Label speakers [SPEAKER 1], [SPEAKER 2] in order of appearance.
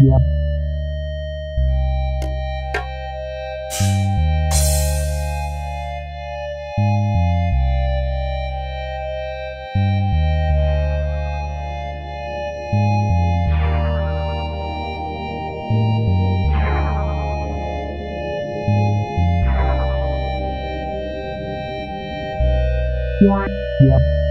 [SPEAKER 1] Yeah. Yeah.